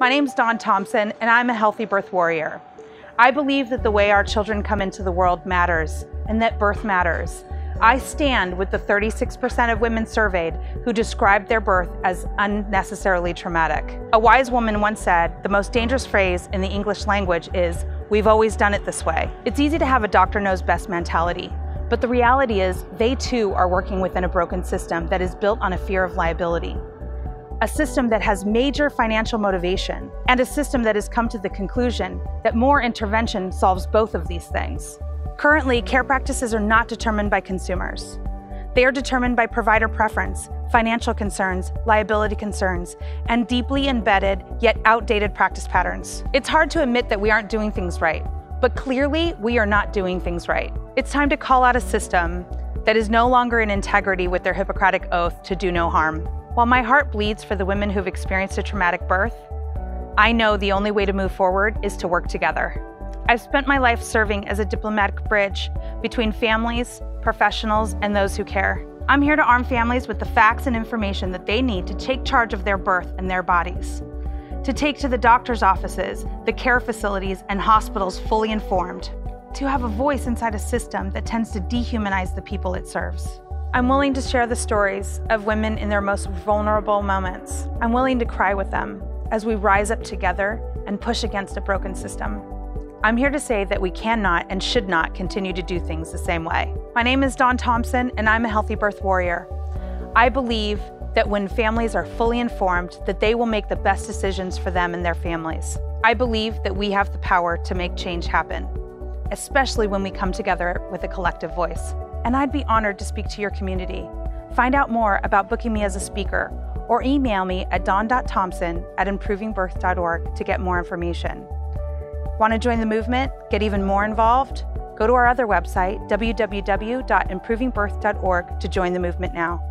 My name is Dawn Thompson, and I'm a healthy birth warrior. I believe that the way our children come into the world matters, and that birth matters. I stand with the 36% of women surveyed who described their birth as unnecessarily traumatic. A wise woman once said, the most dangerous phrase in the English language is, we've always done it this way. It's easy to have a doctor knows best mentality, but the reality is they too are working within a broken system that is built on a fear of liability. A system that has major financial motivation, and a system that has come to the conclusion that more intervention solves both of these things. Currently, care practices are not determined by consumers. They are determined by provider preference, financial concerns, liability concerns, and deeply embedded yet outdated practice patterns. It's hard to admit that we aren't doing things right, but clearly we are not doing things right. It's time to call out a system that is no longer in integrity with their Hippocratic oath to do no harm. While my heart bleeds for the women who've experienced a traumatic birth, I know the only way to move forward is to work together. I've spent my life serving as a diplomatic bridge between families, professionals, and those who care. I'm here to arm families with the facts and information that they need to take charge of their birth and their bodies. To take to the doctor's offices, the care facilities, and hospitals fully informed. To have a voice inside a system that tends to dehumanize the people it serves. I'm willing to share the stories of women in their most vulnerable moments. I'm willing to cry with them as we rise up together and push against a broken system. I'm here to say that we cannot and should not continue to do things the same way. My name is Dawn Thompson, and I'm a healthy birth warrior. I believe that when families are fully informed, that they will make the best decisions for them and their families. I believe that we have the power to make change happen, especially when we come together with a collective voice. And I'd be honored to speak to your community. Find out more about booking me as a speaker or email me at dawn.thompson at improvingbirth.org to get more information. Want to join the movement? Get even more involved? Go to our other website, www.improvingbirth.org, to join the movement now.